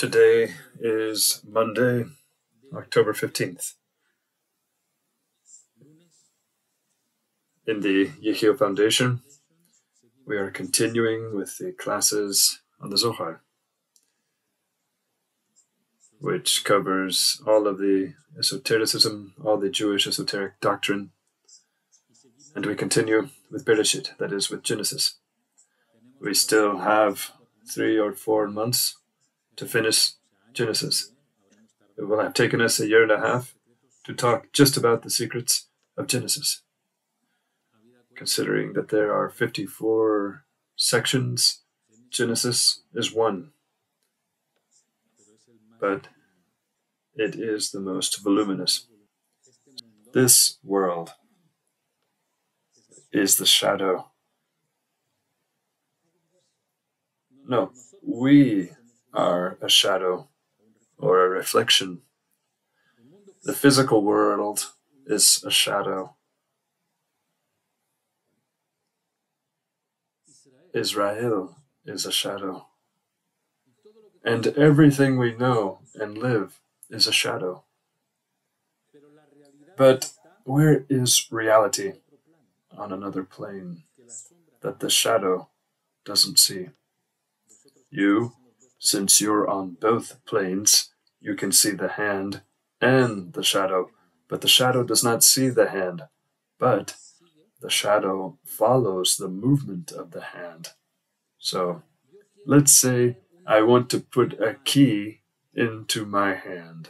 Today is Monday, October 15th. In the Yechiel Foundation, we are continuing with the classes on the Zohar, which covers all of the esotericism, all the Jewish esoteric doctrine, and we continue with Bereshit, that is, with Genesis. We still have three or four months to finish Genesis. It will have taken us a year and a half to talk just about the secrets of Genesis. Considering that there are 54 sections, Genesis is one. But it is the most voluminous. This world is the shadow. No, we are a shadow or a reflection. The physical world is a shadow. Israel is a shadow. And everything we know and live is a shadow. But where is reality on another plane that the shadow doesn't see? You since you're on both planes, you can see the hand and the shadow, but the shadow does not see the hand, but the shadow follows the movement of the hand. So let's say I want to put a key into my hand.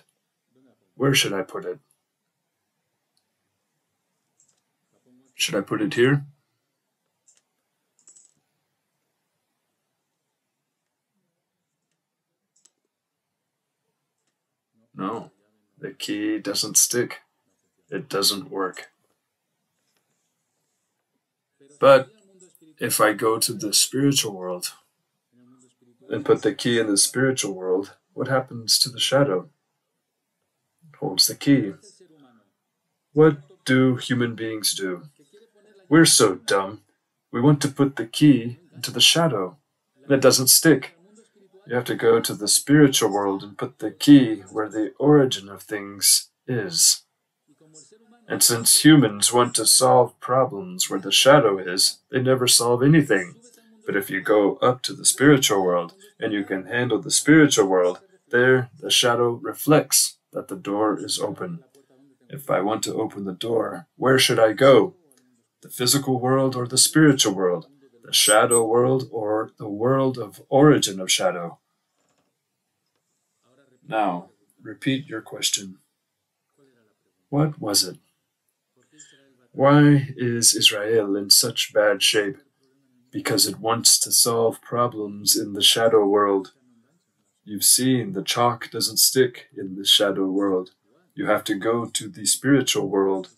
Where should I put it? Should I put it here? No, the key doesn't stick. It doesn't work. But if I go to the spiritual world and put the key in the spiritual world, what happens to the shadow? It holds the key. What do human beings do? We're so dumb. We want to put the key into the shadow, and it doesn't stick. You have to go to the spiritual world and put the key where the origin of things is. And since humans want to solve problems where the shadow is, they never solve anything. But if you go up to the spiritual world and you can handle the spiritual world, there the shadow reflects that the door is open. If I want to open the door, where should I go? The physical world or the spiritual world? the shadow world or the world of origin of shadow. Now, repeat your question. What was it? Why is Israel in such bad shape? Because it wants to solve problems in the shadow world. You've seen the chalk doesn't stick in the shadow world. You have to go to the spiritual world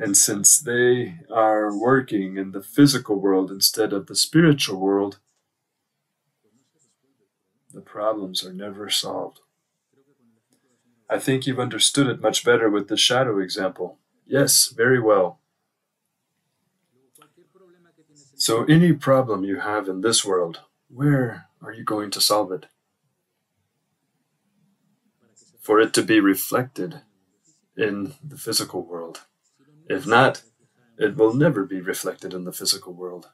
and since they are working in the physical world instead of the spiritual world, the problems are never solved. I think you've understood it much better with the shadow example. Yes, very well. So, any problem you have in this world, where are you going to solve it? For it to be reflected in the physical world. If not, it will never be reflected in the physical world.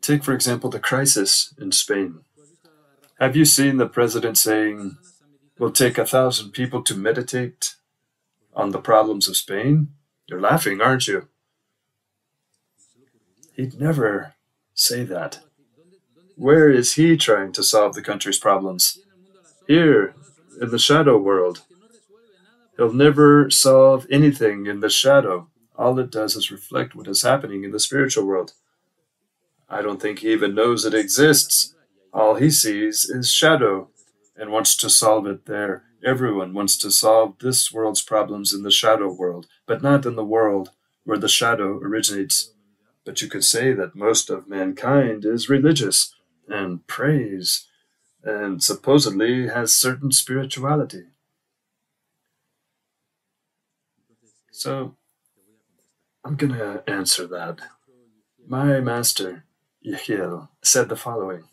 Take, for example, the crisis in Spain. Have you seen the president saying, We'll take a thousand people to meditate on the problems of Spain? You're laughing, aren't you? He'd never say that. Where is he trying to solve the country's problems? Here, in the shadow world. He'll never solve anything in the shadow. All it does is reflect what is happening in the spiritual world. I don't think he even knows it exists. All he sees is shadow and wants to solve it there. Everyone wants to solve this world's problems in the shadow world, but not in the world where the shadow originates. But you could say that most of mankind is religious and prays and supposedly has certain spirituality. So I'm going to answer that. My master, Yechiel, said the following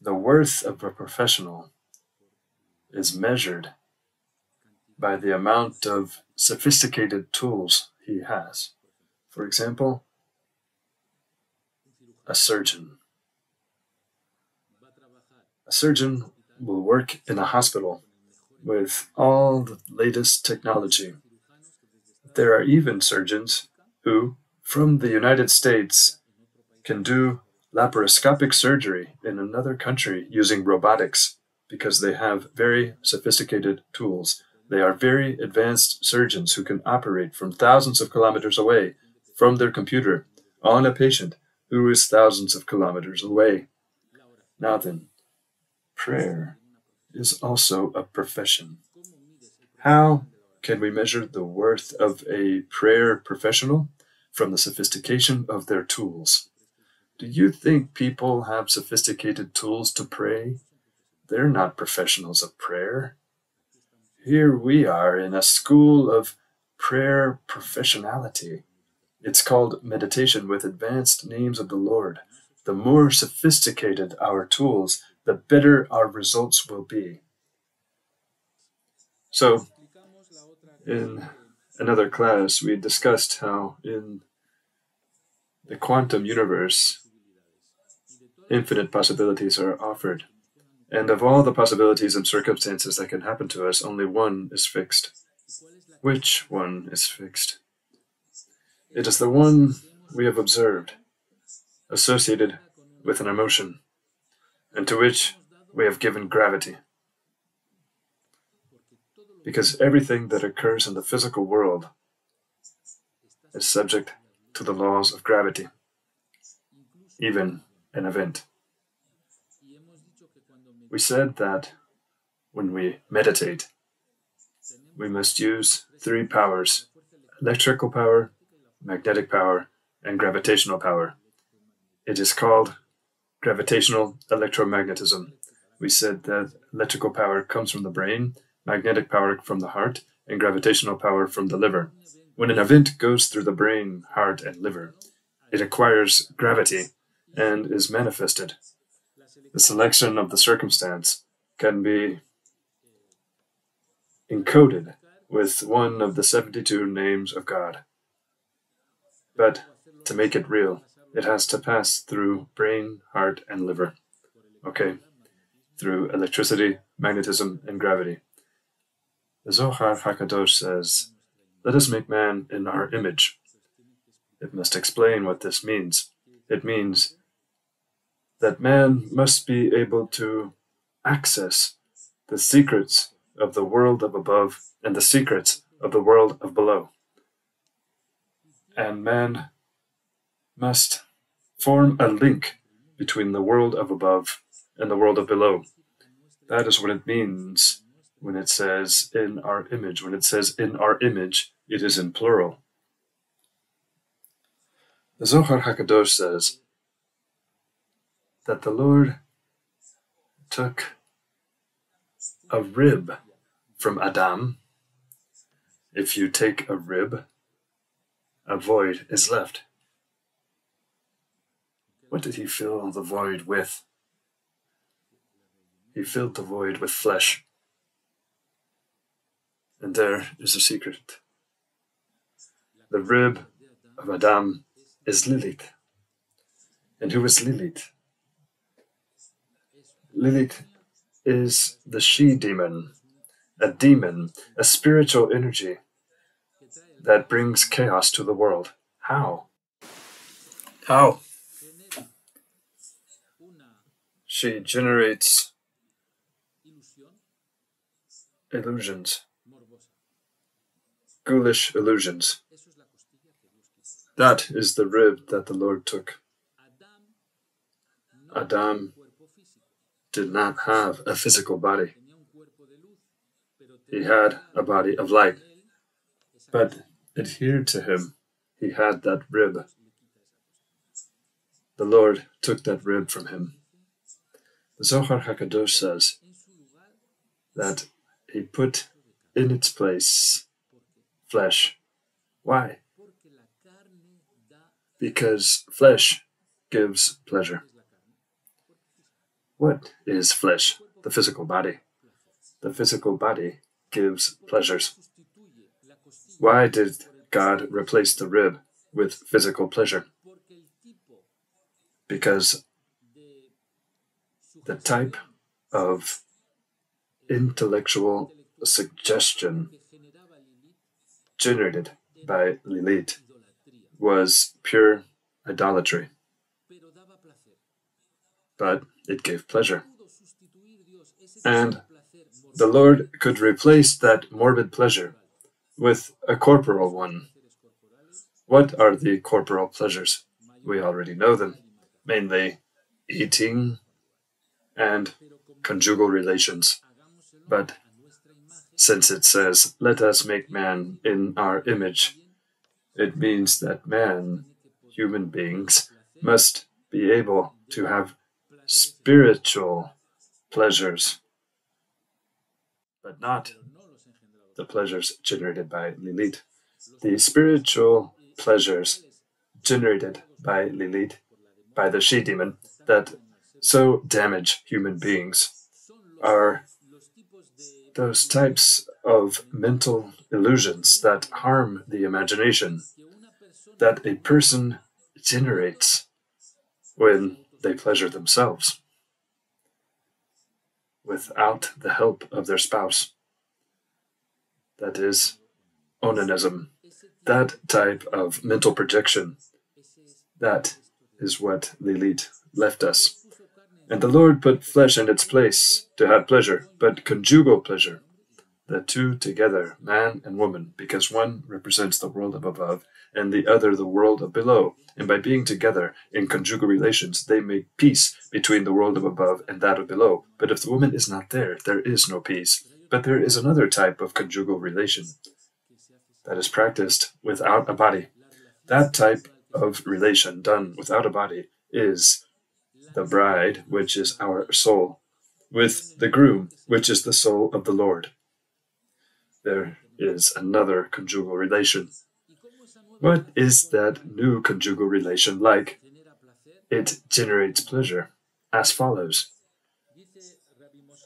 the worth of a professional is measured by the amount of sophisticated tools he has. For example, a surgeon. A surgeon will work in a hospital with all the latest technology. There are even surgeons who, from the United States, can do laparoscopic surgery in another country using robotics because they have very sophisticated tools. They are very advanced surgeons who can operate from thousands of kilometers away from their computer on a patient who is thousands of kilometers away. Now then, prayer is also a profession. How can we measure the worth of a prayer professional? From the sophistication of their tools. Do you think people have sophisticated tools to pray? They're not professionals of prayer. Here we are in a school of prayer professionality. It's called meditation with advanced names of the Lord. The more sophisticated our tools, the better our results will be. So, in another class, we discussed how in the quantum universe, infinite possibilities are offered. And of all the possibilities and circumstances that can happen to us, only one is fixed. Which one is fixed? It is the one we have observed, associated with an emotion, and to which we have given gravity. Because everything that occurs in the physical world is subject to the laws of gravity, even an event. We said that when we meditate, we must use three powers electrical power, magnetic power, and gravitational power. It is called gravitational electromagnetism. We said that electrical power comes from the brain, magnetic power from the heart, and gravitational power from the liver. When an event goes through the brain, heart, and liver, it acquires gravity and is manifested. The selection of the circumstance can be encoded with one of the 72 names of God. But to make it real, it has to pass through brain, heart, and liver. Okay, through electricity, magnetism, and gravity. The Zohar Hakadosh says, Let us make man in our image. It must explain what this means. It means that man must be able to access the secrets of the world of above and the secrets of the world of below. And man must form a link between the world of above and the world of below. That is what it means when it says in our image. When it says in our image, it is in plural. The Zohar HaKadosh says that the Lord took a rib from Adam. If you take a rib, a void is left. What did he fill the void with? He filled the void with flesh. And there is a secret. The rib of Adam is Lilith. And who is Lilith? Lilith is the she demon, a demon, a spiritual energy that brings chaos to the world. How? How? She generates illusions, ghoulish illusions. That is the rib that the Lord took. Adam did not have a physical body. He had a body of light, but adhered to him, he had that rib. The Lord took that rib from him. The Zohar HaKadosh says that he put in its place flesh. Why? Because flesh gives pleasure. What is flesh? The physical body. The physical body gives pleasures. Why did God replace the rib with physical pleasure? Because the type of intellectual suggestion generated by Lilith was pure idolatry, but it gave pleasure. And the Lord could replace that morbid pleasure with a corporal one. What are the corporal pleasures? We already know them, mainly eating and conjugal relations. But since it says, Let us make man in our image, it means that man, human beings, must be able to have spiritual pleasures, but not the pleasures generated by Lilith. The spiritual pleasures generated by Lilith, by the she demon, that so damage human beings, are those types of mental illusions that harm the imagination that a person generates when they pleasure themselves without the help of their spouse. That is onanism. That type of mental projection, that is what Lilith left us. And the Lord put flesh in its place to have pleasure, but conjugal pleasure, the two together, man and woman, because one represents the world of above and the other the world of below. And by being together in conjugal relations, they make peace between the world of above and that of below. But if the woman is not there, there is no peace. But there is another type of conjugal relation that is practiced without a body. That type of relation done without a body is the bride, which is our soul, with the groom, which is the soul of the Lord. There is another conjugal relation. What is that new conjugal relation like? It generates pleasure, as follows.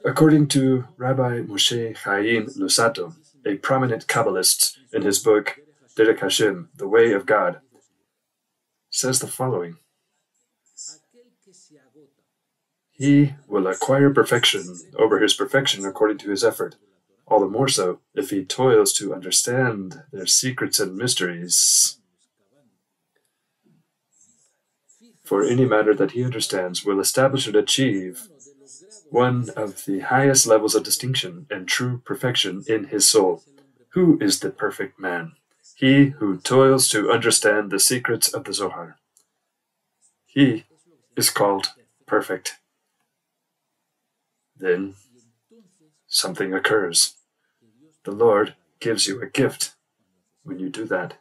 According to Rabbi Moshe Chaim Luzzatto, a prominent Kabbalist in his book Derech Hashem, The Way of God, says the following He will acquire perfection over his perfection according to his effort, all the more so if he toils to understand their secrets and mysteries. For any matter that he understands will establish and achieve one of the highest levels of distinction and true perfection in his soul. Who is the perfect man? He who toils to understand the secrets of the Zohar. He is called perfect. Then something occurs. The Lord gives you a gift when you do that.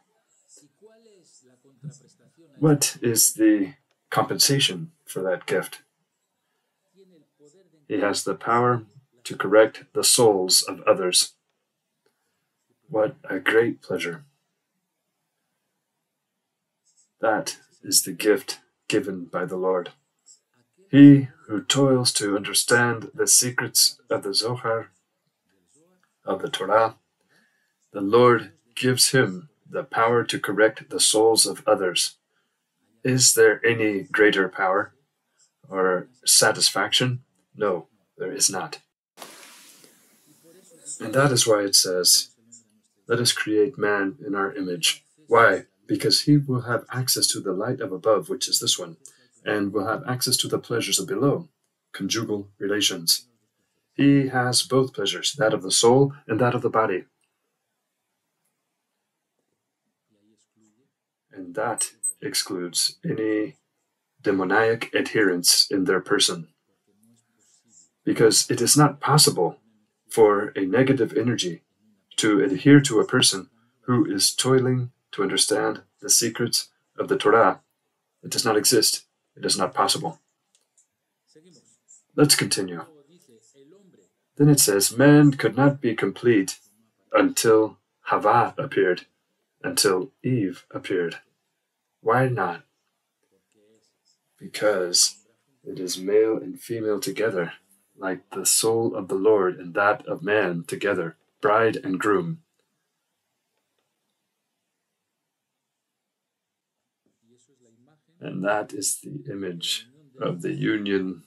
What is the compensation for that gift? He has the power to correct the souls of others. What a great pleasure! That is the gift given by the Lord. He who toils to understand the secrets of the Zohar, of the Torah, the Lord gives him the power to correct the souls of others. Is there any greater power or satisfaction? No, there is not. And that is why it says, Let us create man in our image. Why? Because he will have access to the light of above, which is this one and will have access to the pleasures of below, conjugal relations. He has both pleasures, that of the soul and that of the body. And that excludes any demoniac adherence in their person. Because it is not possible for a negative energy to adhere to a person who is toiling to understand the secrets of the Torah. It does not exist. It is not possible. Let's continue. Then it says, Man could not be complete until Hava appeared, until Eve appeared. Why not? Because It is male and female together, like the soul of the Lord and that of man together, bride and groom. And that is the image of the union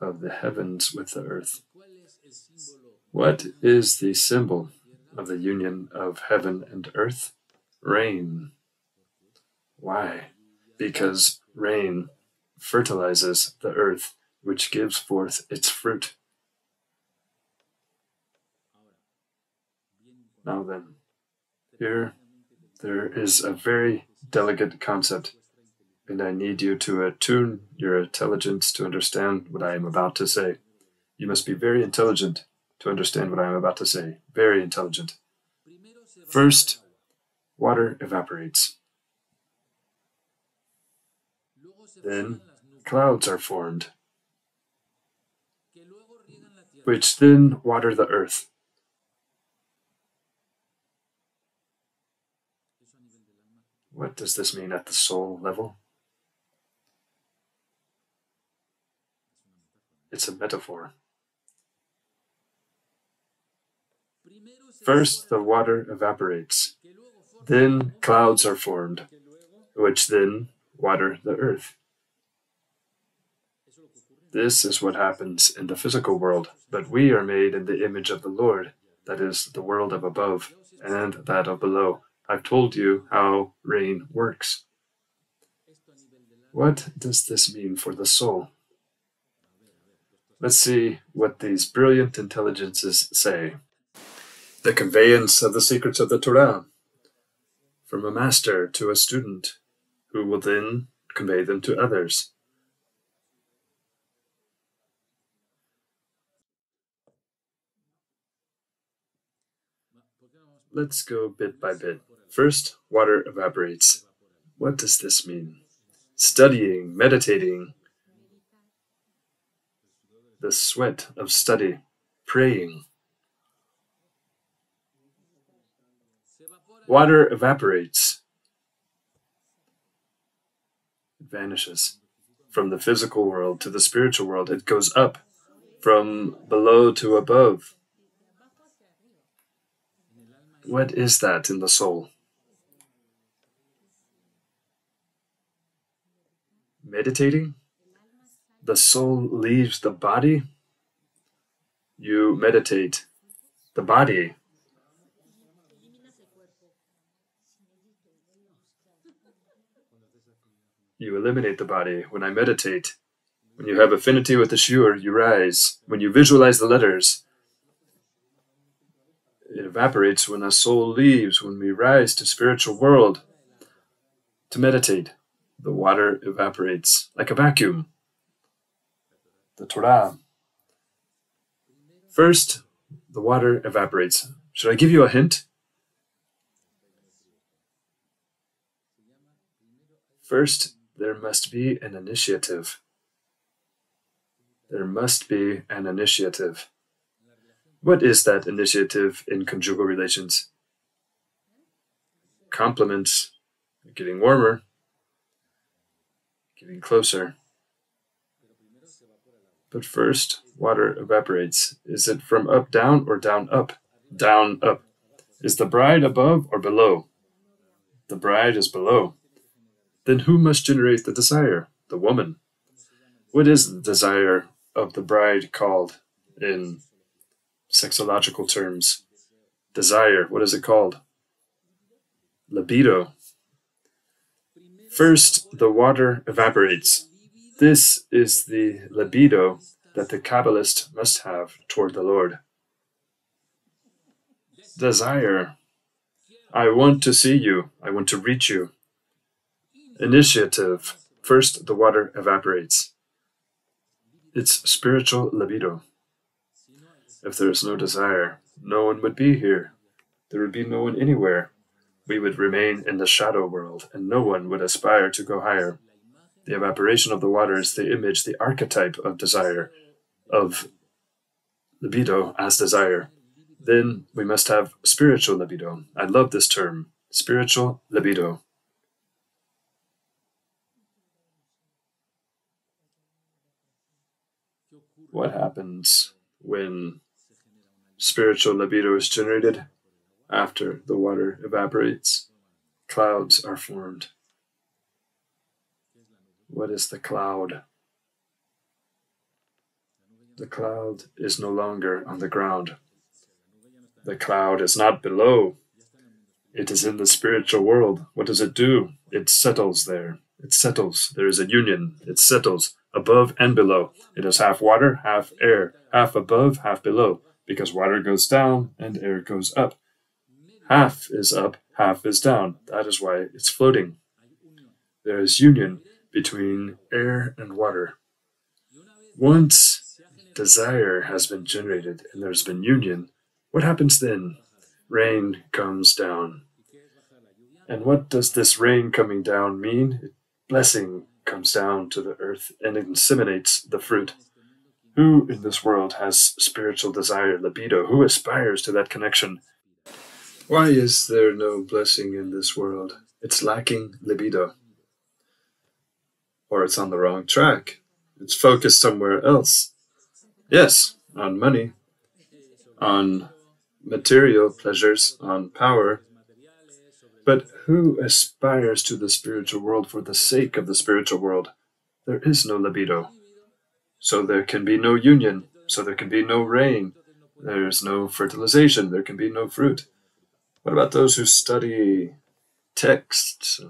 of the heavens with the earth. What is the symbol of the union of heaven and earth? Rain. Why? Because rain fertilizes the earth, which gives forth its fruit. Now then, here there is a very delicate concept, and I need you to attune your intelligence to understand what I am about to say. You must be very intelligent to understand what I am about to say. Very intelligent. First, water evaporates. Then clouds are formed, which then water the earth. What does this mean at the soul level? It's a metaphor. First, the water evaporates, then clouds are formed, which then water the earth. This is what happens in the physical world, but we are made in the image of the Lord, that is, the world of above and that of below. I've told you how rain works. What does this mean for the soul? Let's see what these brilliant intelligences say. The conveyance of the secrets of the Torah from a master to a student, who will then convey them to others. Let's go bit by bit. First, water evaporates. What does this mean? Studying, meditating, the sweat of study, praying. Water evaporates, it vanishes from the physical world to the spiritual world. It goes up from below to above. What is that in the soul? Meditating? The soul leaves the body. You meditate. The body you eliminate the body. When I meditate, when you have affinity with the shiur, you rise. When you visualize the letters, it evaporates when a soul leaves, when we rise to spiritual world to meditate. The water evaporates like a vacuum. The Torah. First, the water evaporates. Should I give you a hint? First, there must be an initiative. There must be an initiative. What is that initiative in conjugal relations? Compliments, getting warmer, getting closer. But first, water evaporates. Is it from up down or down up? Down up. Is the bride above or below? The bride is below. Then who must generate the desire? The woman. What is the desire of the bride called in sexological terms. Desire, what is it called? Libido. First, the water evaporates. This is the libido that the Kabbalist must have toward the Lord. Desire. I want to see you. I want to reach you. Initiative. First, the water evaporates. It's spiritual libido. If there is no desire, no one would be here. There would be no one anywhere. We would remain in the shadow world, and no one would aspire to go higher. The evaporation of the water is the image, the archetype of desire, of libido as desire. Then we must have spiritual libido. I love this term, spiritual libido. What happens when spiritual libido is generated after the water evaporates? Clouds are formed. What is the cloud? The cloud is no longer on the ground. The cloud is not below. It is in the spiritual world. What does it do? It settles there. It settles. There is a union. It settles above and below. It is half water, half air, half above, half below, because water goes down and air goes up. Half is up, half is down. That is why it's floating. There is union between air and water. Once desire has been generated and there's been union, what happens then? Rain comes down. And what does this rain coming down mean? Blessing comes down to the earth and inseminates the fruit. Who in this world has spiritual desire, libido? Who aspires to that connection? Why is there no blessing in this world? It's lacking libido. Or it's on the wrong track. It's focused somewhere else. Yes, on money, on material pleasures, on power. But who aspires to the spiritual world for the sake of the spiritual world? There is no libido. So there can be no union. So there can be no rain. There's no fertilization. There can be no fruit. What about those who study texts?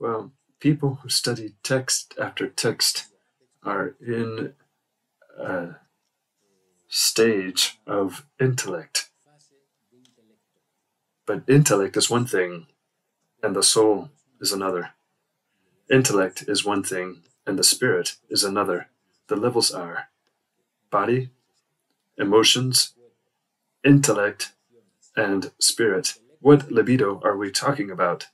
Well, people who study text after text are in a stage of intellect. But intellect is one thing, and the soul is another. Intellect is one thing, and the spirit is another. The levels are body, emotions, intellect, and spirit. What libido are we talking about?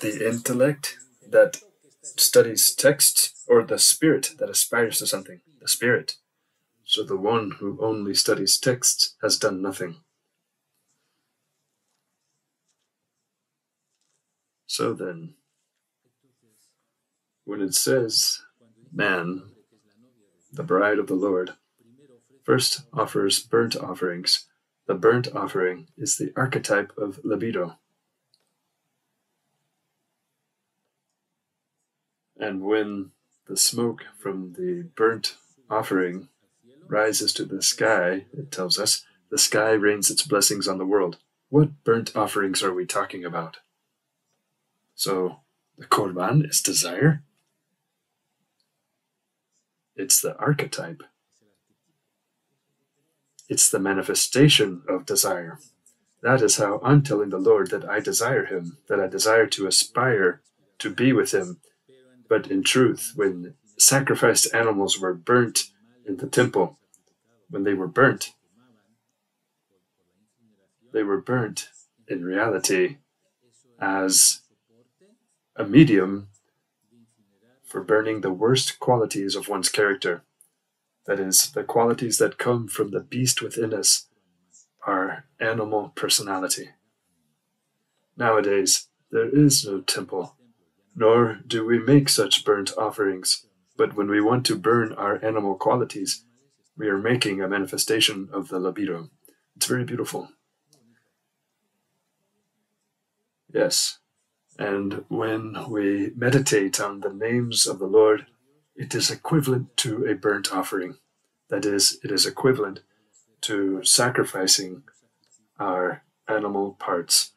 The intellect that studies text or the spirit that aspires to something? The spirit. So the one who only studies texts has done nothing. So then, when it says, man, the bride of the Lord, first offers burnt offerings. The burnt offering is the archetype of libido. And when the smoke from the burnt offering rises to the sky, it tells us, the sky rains its blessings on the world. What burnt offerings are we talking about? So, the korban is desire. It's the archetype. It's the manifestation of desire. That is how I'm telling the Lord that I desire Him, that I desire to aspire to be with Him. But in truth, when sacrificed animals were burnt in the temple, when they were burnt, they were burnt in reality as a medium for burning the worst qualities of one's character. That is, the qualities that come from the beast within us, our animal personality. Nowadays, there is no temple, nor do we make such burnt offerings, but when we want to burn our animal qualities, we are making a manifestation of the libido. It's very beautiful. Yes, and when we meditate on the names of the Lord, it is equivalent to a burnt offering. That is, it is equivalent to sacrificing our animal parts.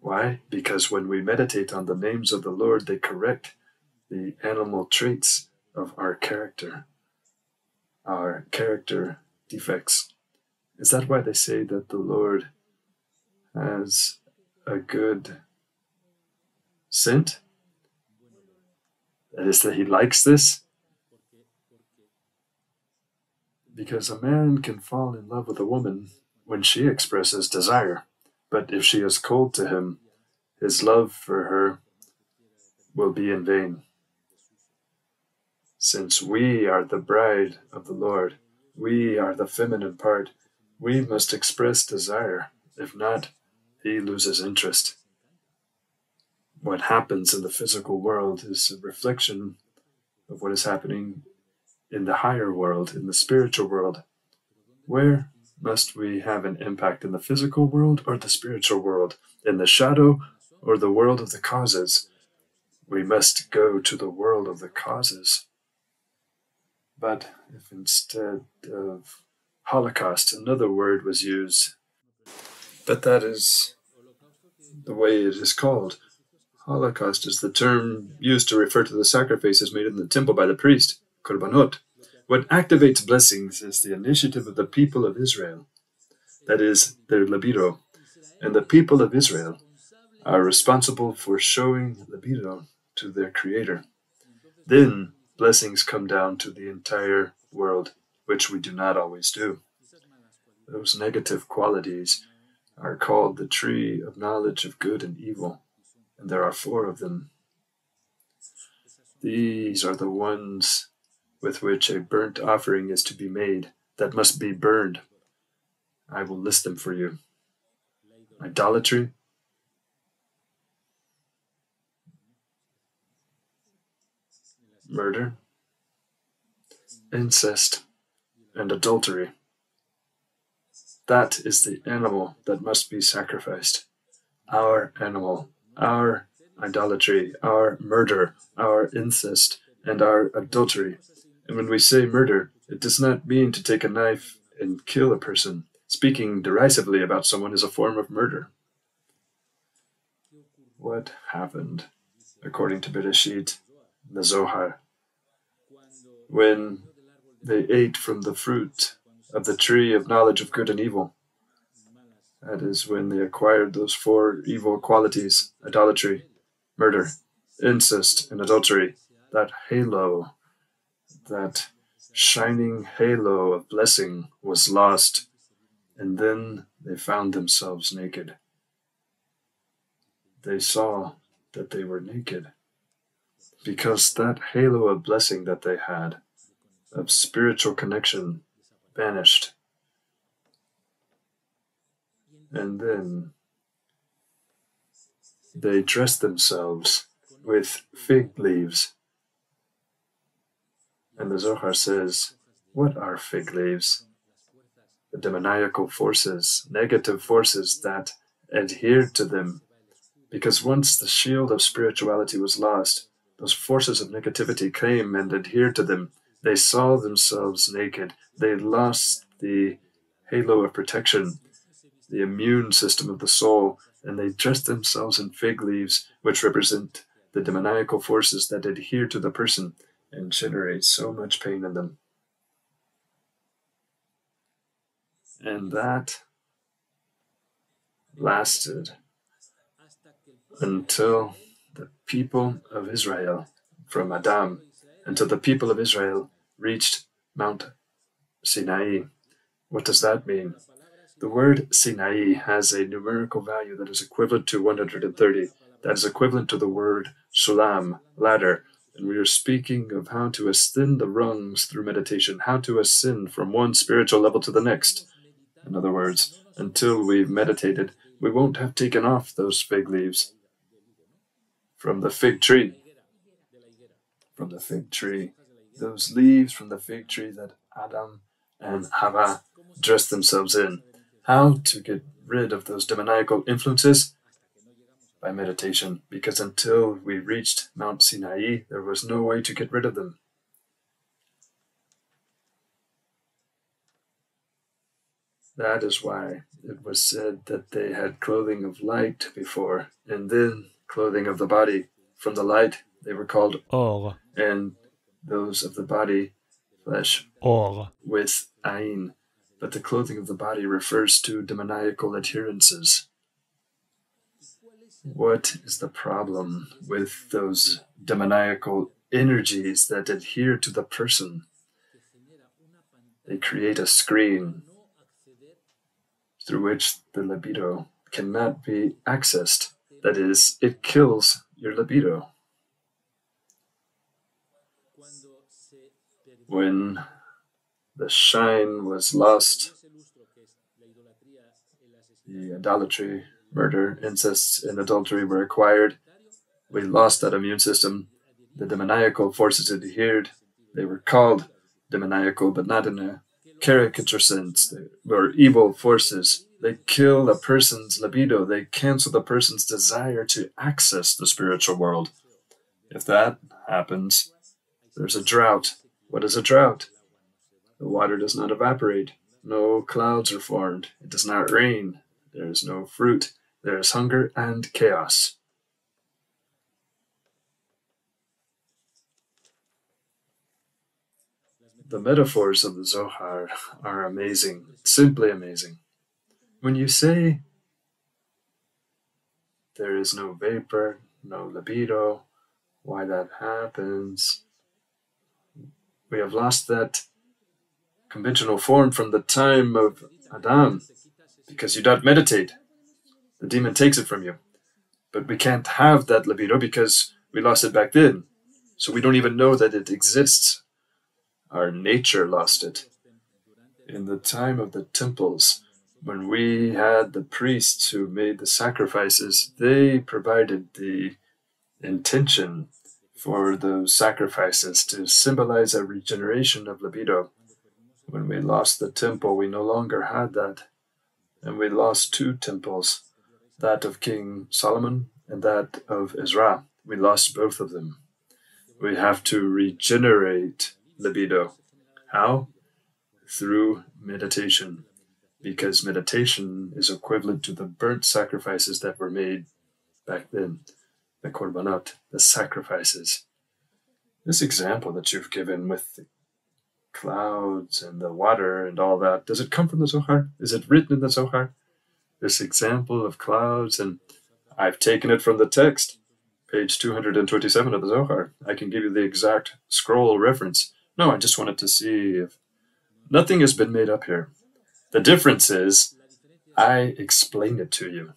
Why? Because when we meditate on the names of the Lord, they correct the animal traits of our character, our character defects. Is that why they say that the Lord has a good scent? That is, that he likes this? Because a man can fall in love with a woman when she expresses desire, but if she is cold to him, his love for her will be in vain. Since we are the bride of the Lord, we are the feminine part, we must express desire. If not, he loses interest. What happens in the physical world is a reflection of what is happening in the higher world, in the spiritual world. Where must we have an impact in the physical world or the spiritual world? In the shadow or the world of the causes? We must go to the world of the causes. But if instead of Holocaust, another word was used, but that is the way it is called. Holocaust is the term used to refer to the sacrifices made in the temple by the priest, korbanot. What activates blessings is the initiative of the people of Israel, that is, their libido. And the people of Israel are responsible for showing libido to their Creator. Then blessings come down to the entire world, which we do not always do. Those negative qualities are called the tree of knowledge of good and evil, and there are four of them. These are the ones with which a burnt offering is to be made, that must be burned. I will list them for you idolatry, murder, incest, and adultery. That is the animal that must be sacrificed. Our animal, our idolatry, our murder, our incest, and our adultery. And when we say murder, it does not mean to take a knife and kill a person. Speaking derisively about someone is a form of murder. What happened, according to Bereshit, the Zohar, when they ate from the fruit of the tree of knowledge of good and evil. That is when they acquired those four evil qualities idolatry, murder, incest, and adultery. That halo, that shining halo of blessing was lost, and then they found themselves naked. They saw that they were naked because that halo of blessing that they had, of spiritual connection, vanished. And then they dressed themselves with fig leaves. And the Zohar says, What are fig leaves? The demoniacal forces, negative forces that adhered to them. Because once the shield of spirituality was lost, those forces of negativity came and adhered to them they saw themselves naked. They lost the halo of protection, the immune system of the soul, and they dress themselves in fig leaves, which represent the demoniacal forces that adhere to the person and generate so much pain in them. And that lasted until the people of Israel, from Adam until the people of Israel reached Mount Sinai. What does that mean? The word Sinai has a numerical value that is equivalent to 130. That is equivalent to the word sulam, ladder. And we are speaking of how to ascend the rungs through meditation, how to ascend from one spiritual level to the next. In other words, until we've meditated, we won't have taken off those fig leaves from the fig tree from the fig tree, those leaves from the fig tree that Adam and Hava dressed themselves in. How to get rid of those demoniacal influences? By meditation, because until we reached Mount Sinai, there was no way to get rid of them. That is why it was said that they had clothing of light before, and then clothing of the body. From the light, they were called or, and those of the body, flesh, or, with ain. But the clothing of the body refers to demoniacal adherences. What is the problem with those demoniacal energies that adhere to the person? They create a screen through which the libido cannot be accessed. That is, it kills your libido. when the shine was lost, the idolatry, murder, incest, and adultery were acquired, we lost that immune system. The demoniacal forces adhered. They were called demoniacal, but not in a caricature sense. They were evil forces. They kill a person's libido. They cancel the person's desire to access the spiritual world. If that happens, there's a drought. What is a drought? The water does not evaporate. No clouds are formed. It does not rain. There is no fruit. There is hunger and chaos. The metaphors of the Zohar are amazing, simply amazing. When you say there is no vapor, no libido, why that happens, we have lost that conventional form from the time of Adam because you don't meditate. The demon takes it from you. But we can't have that libido because we lost it back then. So we don't even know that it exists our nature lost it. In the time of the temples, when we had the priests who made the sacrifices, they provided the intention for those sacrifices to symbolize a regeneration of libido. When we lost the temple, we no longer had that. And we lost two temples that of King Solomon and that of Ezra. We lost both of them. We have to regenerate libido. How? Through meditation. Because meditation is equivalent to the burnt sacrifices that were made back then, the korbanot, the sacrifices. This example that you've given with the clouds and the water and all that, does it come from the Zohar? Is it written in the Zohar? This example of clouds, and I've taken it from the text, page 227 of the Zohar. I can give you the exact scroll reference. No, I just wanted to see if nothing has been made up here. The difference is I explain it to you.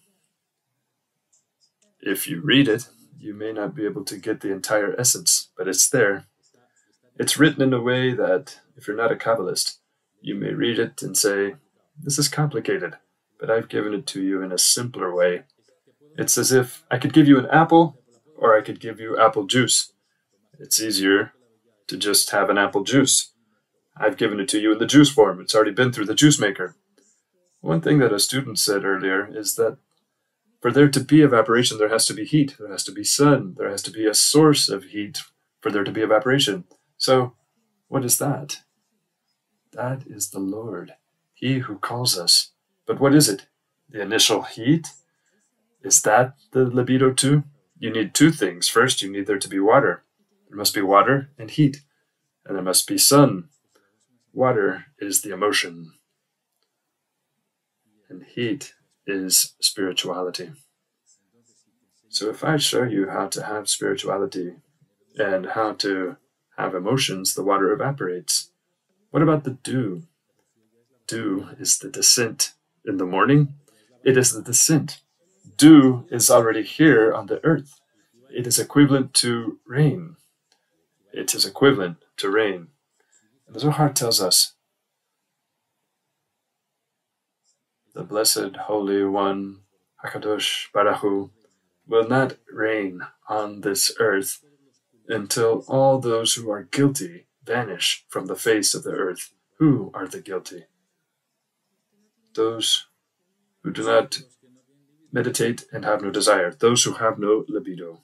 If you read it, you may not be able to get the entire essence, but it's there. It's written in a way that, if you're not a Kabbalist, you may read it and say, This is complicated, but I've given it to you in a simpler way. It's as if I could give you an apple, or I could give you apple juice. It's easier to just have an apple juice. I've given it to you in the juice form. It's already been through the juice maker. One thing that a student said earlier is that for there to be evaporation, there has to be heat, there has to be sun, there has to be a source of heat for there to be evaporation. So, what is that? That is the Lord, He who calls us. But what is it? The initial heat? Is that the libido too? You need two things. First, you need there to be water. There must be water and heat, and there must be sun. Water is the emotion, and heat is spirituality. So, if I show you how to have spirituality and how to have emotions, the water evaporates. What about the dew? Dew is the descent in the morning. It is the descent. Dew is already here on the earth. It is equivalent to rain it is equivalent to rain. And the Zohar tells us the Blessed Holy One, Hakadosh Baruch Hu, will not rain on this earth until all those who are guilty vanish from the face of the earth. Who are the guilty? Those who do not meditate and have no desire, those who have no libido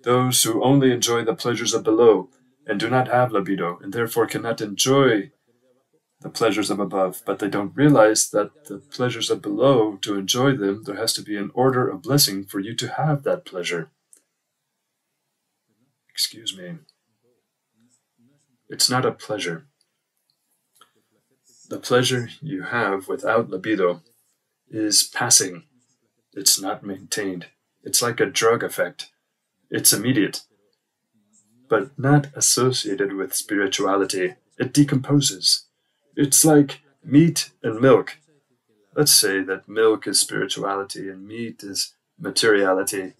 those who only enjoy the pleasures of below and do not have libido and therefore cannot enjoy the pleasures of above, but they don't realize that the pleasures of below, to enjoy them, there has to be an order of blessing for you to have that pleasure. Excuse me. It's not a pleasure. The pleasure you have without libido is passing. It's not maintained. It's like a drug effect. It's immediate, but not associated with spirituality. It decomposes. It's like meat and milk. Let's say that milk is spirituality and meat is materiality.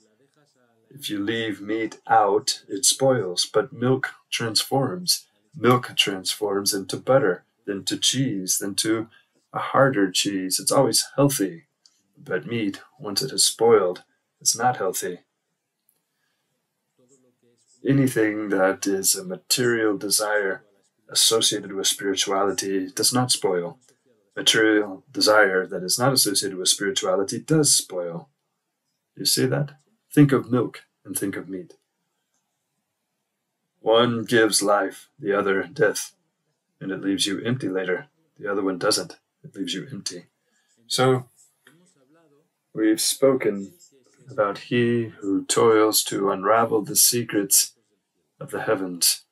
If you leave meat out, it spoils, but milk transforms. Milk transforms into butter, then to cheese, then to a harder cheese. It's always healthy. But meat, once it is spoiled, is not healthy. anything that is a material desire associated with spirituality does not spoil. Material desire that is not associated with spirituality does spoil. You see that? Think of milk and think of meat. One gives life, the other death, and it leaves you empty later. The other one doesn't, it leaves you empty. So, we've spoken about he who toils to unravel the secrets of the heavens.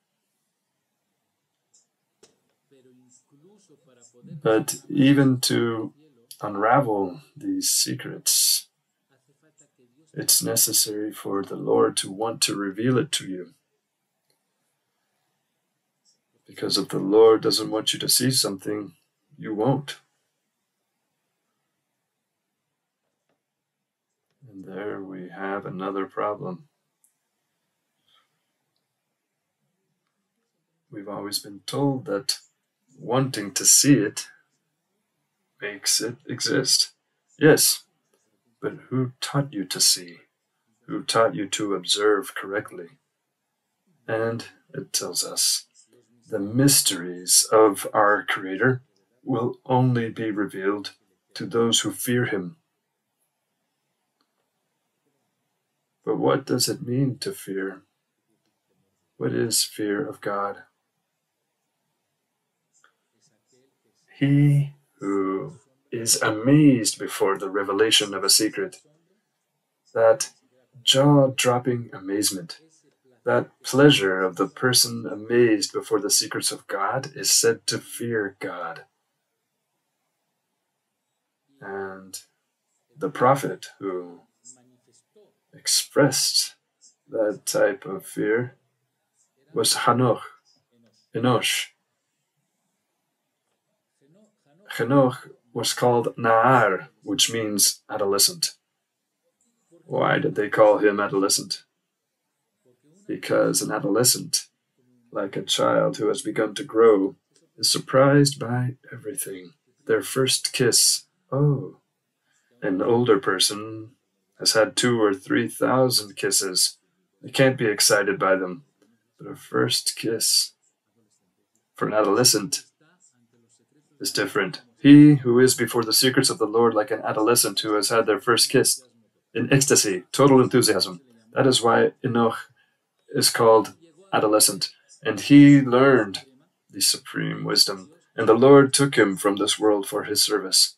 But even to unravel these secrets, it's necessary for the Lord to want to reveal it to you. Because if the Lord doesn't want you to see something, you won't. And there we have another problem. We've always been told that wanting to see it makes it exist. Yes, but who taught you to see? Who taught you to observe correctly? And it tells us the mysteries of our Creator will only be revealed to those who fear Him. But what does it mean to fear? What is fear of God? He who is amazed before the revelation of a secret, that jaw dropping amazement, that pleasure of the person amazed before the secrets of God is said to fear God. And the prophet who expressed that type of fear was Hanoch, Enosh. Henoch was called Na'ar, which means adolescent. Why did they call him adolescent? Because an adolescent, like a child who has begun to grow, is surprised by everything. Their first kiss, oh. An older person has had two or three thousand kisses. They can't be excited by them. But a first kiss, for an adolescent, is different. He who is before the secrets of the Lord like an adolescent who has had their first kiss in ecstasy, total enthusiasm. That is why Enoch is called adolescent. And he learned the supreme wisdom, and the Lord took him from this world for his service.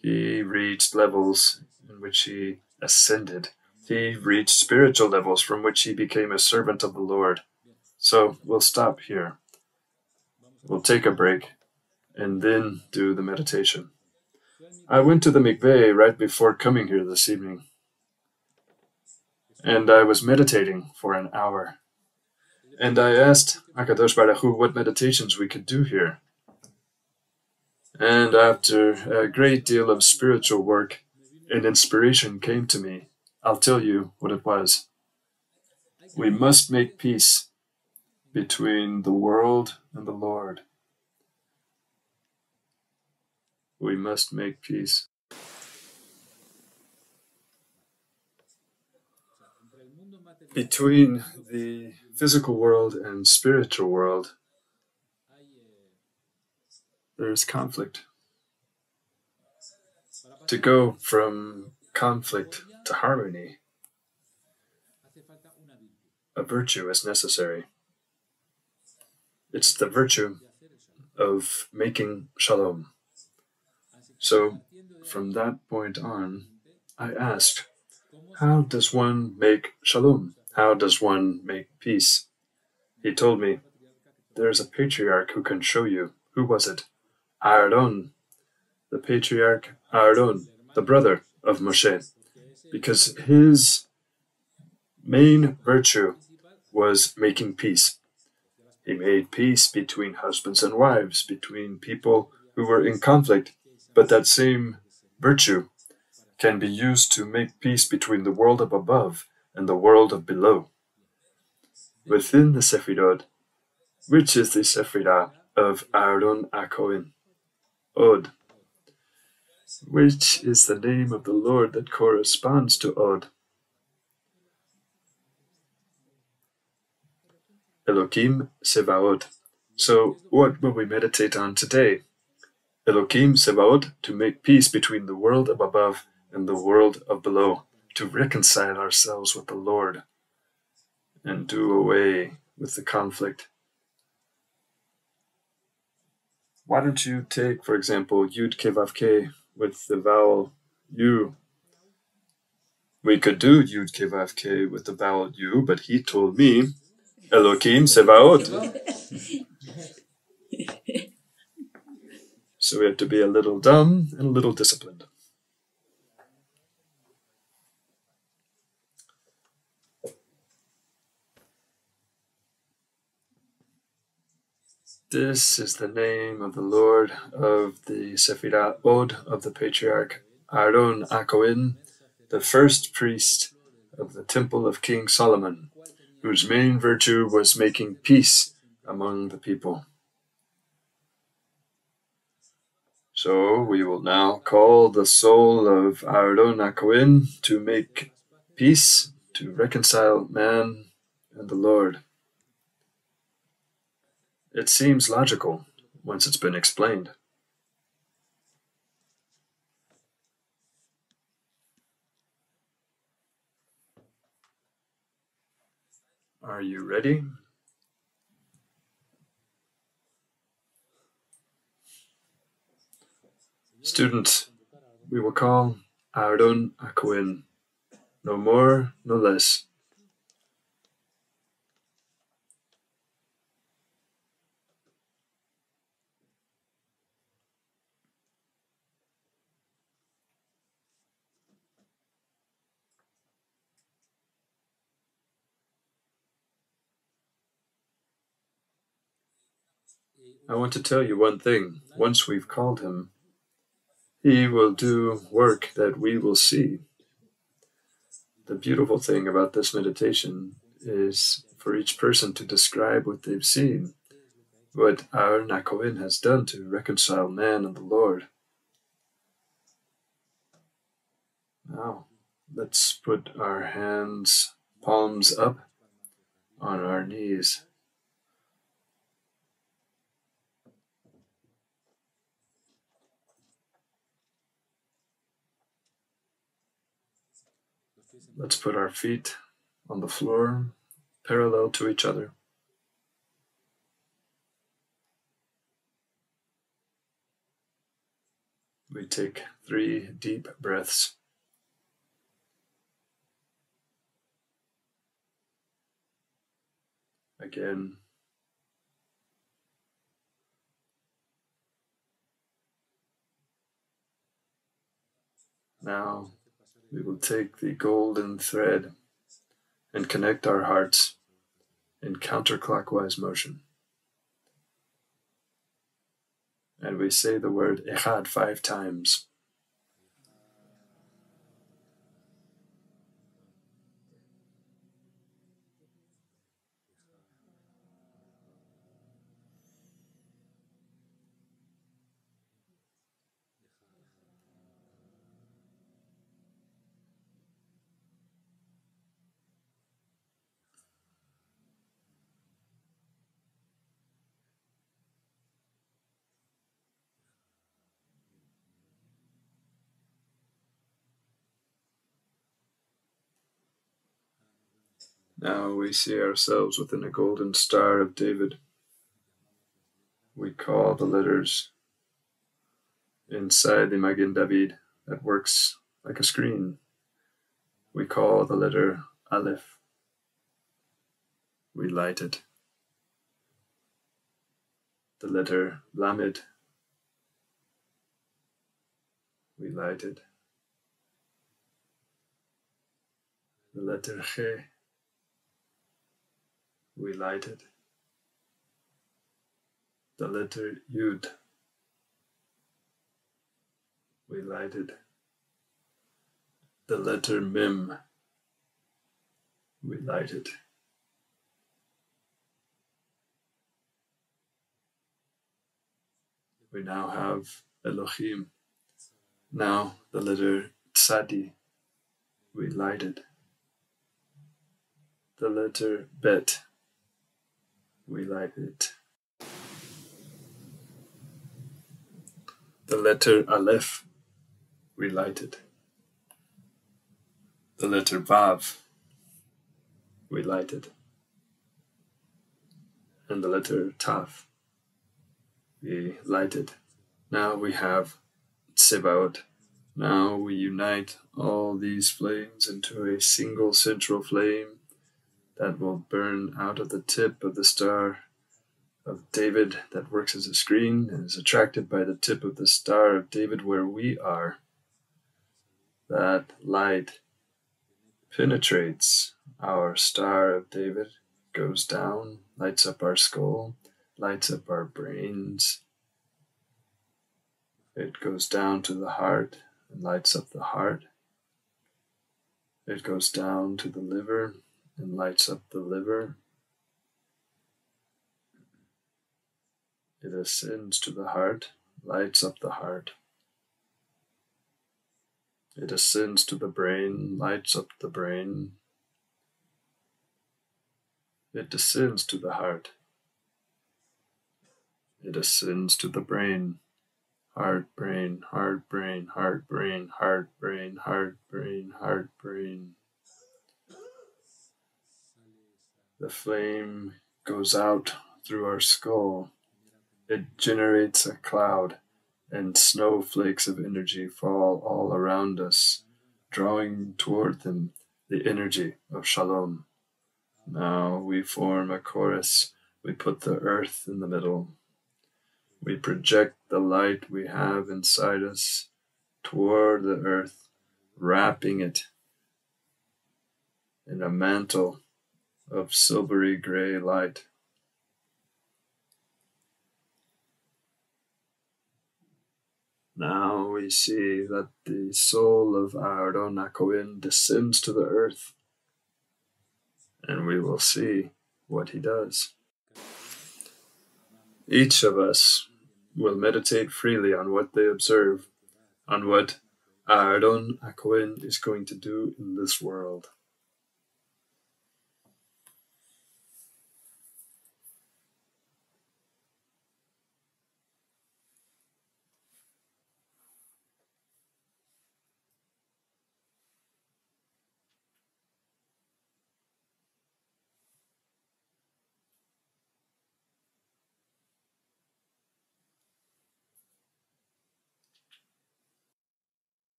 He reached levels in which he ascended. He reached spiritual levels from which he became a servant of the Lord. So we'll stop here. We'll take a break and then do the meditation. I went to the mikveh right before coming here this evening, and I was meditating for an hour. And I asked Hakadosh Baruch Hu what meditations we could do here. And after a great deal of spiritual work, an inspiration came to me. I'll tell you what it was. We must make peace between the world and the Lord. We must make peace. Between the physical world and spiritual world, there is conflict. To go from conflict to harmony, a virtue is necessary. It's the virtue of making shalom. So, from that point on, I asked, How does one make shalom? How does one make peace? He told me, There is a patriarch who can show you. Who was it? Aaron, the patriarch Aaron, the brother of Moshe, because his main virtue was making peace. He made peace between husbands and wives, between people who were in conflict, but that same virtue can be used to make peace between the world of above and the world of below. Within the Sefirot, which is the Sefirah of Aaron HaKohen, Od, which is the name of the Lord that corresponds to Od. Elohim Sevaot. So, what will we meditate on today? Elohim Sevaot, to make peace between the world of above and the world of below, to reconcile ourselves with the Lord and do away with the conflict. Why don't you take, for example, Yud Kevav Ke with the vowel U we could do Yud Kevav Ke with the vowel U, but he told me Elohim Sevaot. so we have to be a little dumb and a little disciplined. This is the name of the Lord of the Sephirah Od of the patriarch Aaron HaKohen, the first priest of the temple of King Solomon, whose main virtue was making peace among the people. So we will now call the soul of HaKohen to make peace, to reconcile man and the Lord. It seems logical once it's been explained. Are you ready? Student, we will call Aaron HaKohen. No more, no less. I want to tell you one thing. Once we've called him, he will do work that we will see. The beautiful thing about this meditation is for each person to describe what they've seen, what Aaron HaKohen has done to reconcile man and the Lord. Now, let's put our hands, palms up on our knees. Let's put our feet on the floor parallel to each other. We take three deep breaths. Again. Now we will take the golden thread and connect our hearts in counterclockwise motion. And we say the word Echad five times. Now we see ourselves within a golden star of David. We call the letters inside the Magen David that works like a screen. We call the letter Aleph. We light it. The letter Lamed. We light it. The letter Che we lighted the letter Yud. We lighted the letter Mim. We lighted we now have Elohim. Now the letter Tzadi. We lighted the letter Bet we light it. The letter Aleph, we light it. The letter Vav, we light it. And the letter Taf, we light it. Now we have Tsebaot. Now we unite all these flames into a single central flame that will burn out of the tip of the star of David that works as a screen and is attracted by the tip of the star of David where we are. That light penetrates our star of David, goes down, lights up our skull, lights up our brains. It goes down to the heart and lights up the heart. It goes down to the liver and lights up the liver. It ascends to the heart, lights up the heart. It ascends to the brain, lights up the brain. It descends to the heart. It ascends to the brain. Heart, brain, heart, brain, heart, brain, heart, brain, heart, brain, heart, brain. The flame goes out through our skull. It generates a cloud, and snowflakes of energy fall all around us, drawing toward them the energy of shalom. Now we form a chorus. We put the earth in the middle. We project the light we have inside us toward the earth, wrapping it in a mantle of silvery gray light. Now we see that the soul of Aaron descends to the earth, and we will see what he does. Each of us will meditate freely on what they observe, on what Aaron HaKohen is going to do in this world.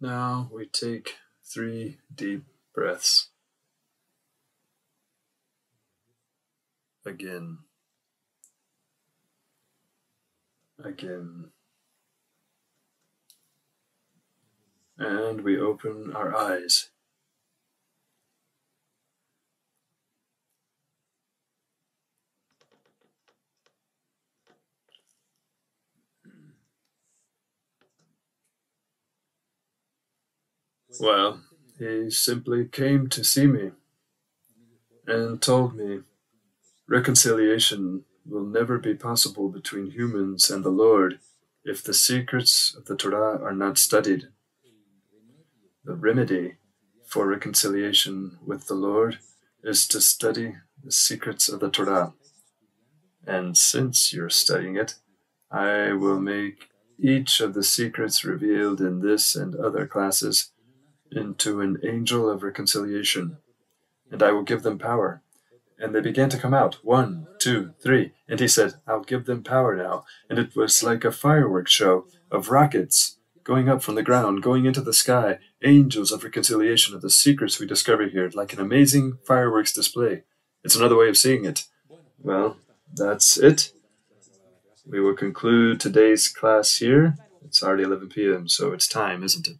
Now we take three deep breaths. Again. Again. and we open our eyes. Well, he simply came to see me and told me reconciliation will never be possible between humans and the Lord if the secrets of the Torah are not studied. The remedy for reconciliation with the Lord is to study the secrets of the Torah. And since you're studying it, I will make each of the secrets revealed in this and other classes into an angel of reconciliation, and I will give them power. And they began to come out, one, two, three. And he said, I'll give them power now. And it was like a fireworks show of rockets going up from the ground, going into the sky, angels of reconciliation of the secrets we discover here, like an amazing fireworks display. It's another way of seeing it. Well, that's it. We will conclude today's class here. It's already 11 p.m., so it's time, isn't it?